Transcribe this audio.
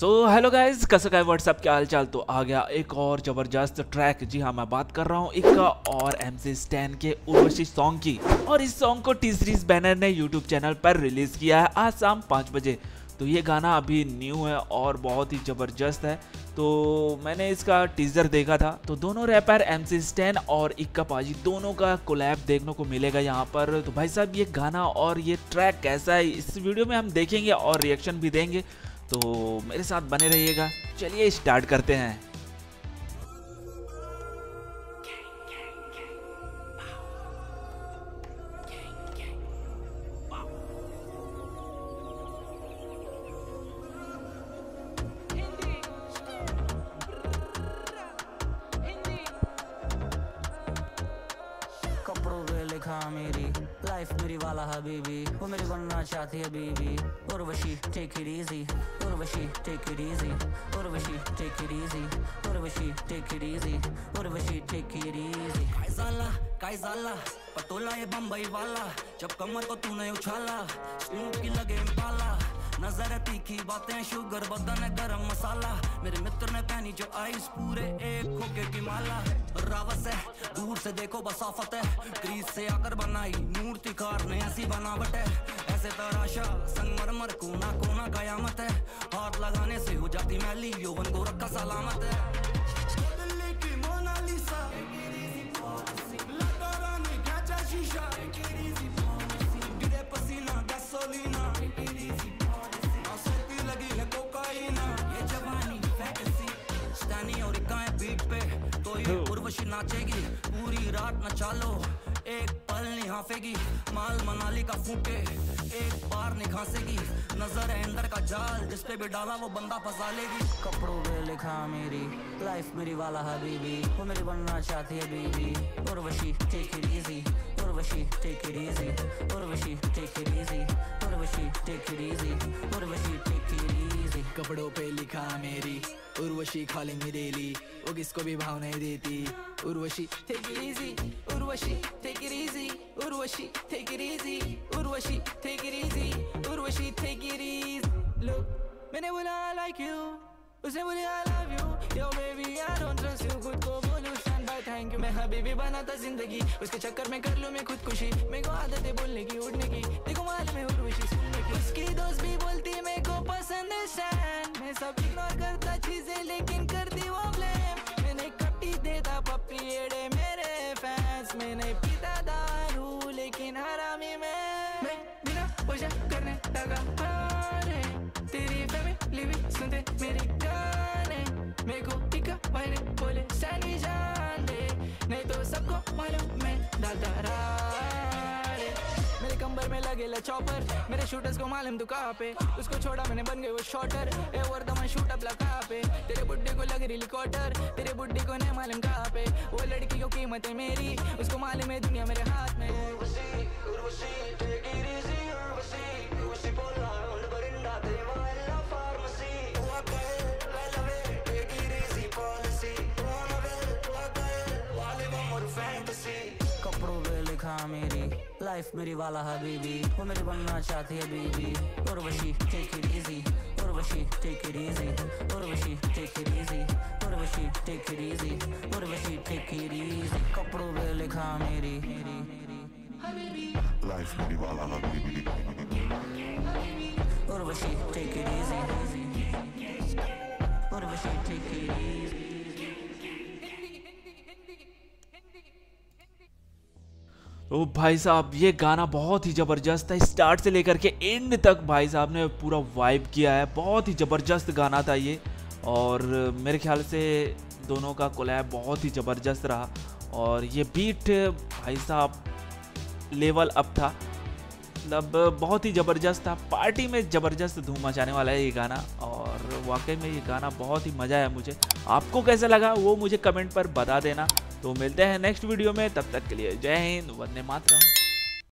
So hello guys कैसे का WhatsApp क्या हाल चाल तो आ गया एक और ज़बरदस्त ट्रैक जी हाँ मैं बात कर रहा हूँ इक्का और एम सी स्टैन के उर्वशी सॉन्ग की। और इस सॉन्ग को टी सीरीज़ बैनर ने यूट्यूब चैनल पर रिलीज़ किया है आज शाम पाँच बजे। तो ये गाना अभी न्यू है और बहुत ही ज़बरदस्त है। तो मैंने इसका टीजर देखा था। तो दोनों रैपर एम सी स्टैन और इक्का पाजी दोनों का कोलैब देखने को मिलेगा यहाँ पर। तो भाई साहब, ये गाना और ये ट्रैक कैसा है, इस वीडियो में हम देखेंगे और रिएक्शन भी देंगे। तो मेरे साथ बने रहिएगा। चलिए स्टार्ट करते हैं। कपड़ों मेरी। लाइफ मेरी वाला हबीबी, वो मेरी बनना चाहती है बीबी। Urvashi take it easy Urvashi take it easy Urvashi take it easy Urvashi take it easy Urvashi take it easy काय झाला पटोला ये बम्बई वाला। जब कमर को तूने उछाला स्नूप की लगे इम्पाला। नज़र है तीखी बातें, शुगर, बदन है गरम मसाला। मेरे मित्र ने पहनी जो आइस पूरे एक खोके की माला। रावस है। दूर से देखो बसाफत है। क्रीज से आकर बनाई मूर्तिकार ने ऐसी बनावट है। ऐसे तराशा, संगमरमर, कोना कोना कयामत है। हाथ लगाने से हो जाती मैली, यौवन को रखा सलामत है। की मोनालिसा। उर्वशी नाचेगी, पूरी रात नचा लो एक पल नहीं हाफेगी, माल मनाली का फूटे एक बार नहीं खांसेगी, नज़र है अंदर का जाल, जिस पे भी डाला वो बंदा फंसा लेगी। कपड़ों पे लिखा मेरी लाइफ मेरी वाला हबीबी, वो मेरी बनना चाहती है बीबी Urvashi take it easy Urvashi take it easy Urvashi take it easy Urvashi take it easy Urvashi take कपड़ों पे लिखा मेरी, उर्वशी खालेंगे डेली वो किसको भी भाव नहीं देती। Urvashi take it easy Urvashi take it easy Urvashi take it easy Urvashi take it easy Urvashi take it easy look मैंने बोला आई लाइक यू उसने बोली I love you yo baby I don't trust you खुद को बोलूँ। Bye thank you मैं हबीबी बनाता ज़िंदगी। उसके चक्कर में कर लू मैं खुदकुशी। मेरे को आदत है बोलने की, उड़ने की। देखो मालूम है उर्वशी सुनने की। उसकी दोस्त भी बोलती, मेरे को पसंद है स्टैंड मैं सब इग्नोर करता चीज़ें, लेकिन करती वो ब्लेम मैंने कट्टी देता पप्पी, एड़े मालूम मैं मेरे कंबर में लगेला चॉपर मेरे शूटर्स को मालूम तू कहाँ पे? उसको छोड़ा मैंने, बन गए वो शॉटर ए वर्धमान शूट अप लगा पे? तेरे बुड्ढे को लग रही लिकॉटर तेरे बुड्ढे को नहीं मालूम कहाँ पे? वो लड़की को कीमत है मेरी। उसको मालूम है दुनिया मेरे हाथ में। उर्वशी उर्वशी कपड़ों मेरी। लाइफ मेरी वाला हबीबी वो मेरी बनना चाहती है बीबी Urvashi take it easy Urvashi take it easy Urvashi take it easy Urvashi take it easy Urvashi take it easy कपड़ों पे लिखा मेरी। Life मेरी वाला Habibi Urvashi take it easy Urvashi take it easy ओ भाई साहब, ये गाना बहुत ही ज़बरदस्त है। स्टार्ट से लेकर के एंड तक भाई साहब ने पूरा वाइब किया है। बहुत ही ज़बरदस्त गाना था ये। और मेरे ख्याल से दोनों का कोलैब बहुत ही ज़बरदस्त रहा। और ये बीट भाई साहब लेवल अप था। मतलब बहुत ही ज़बरदस्त था। पार्टी में ज़बरदस्त धूम मचाने वाला है ये गाना। और वाकई में ये गाना बहुत ही मज़ा आया मुझे। आपको कैसा लगा वो मुझे कमेंट पर बता देना। तो मिलते हैं नेक्स्ट वीडियो में तब तक के लिए जय हिंद वंदे मातरम।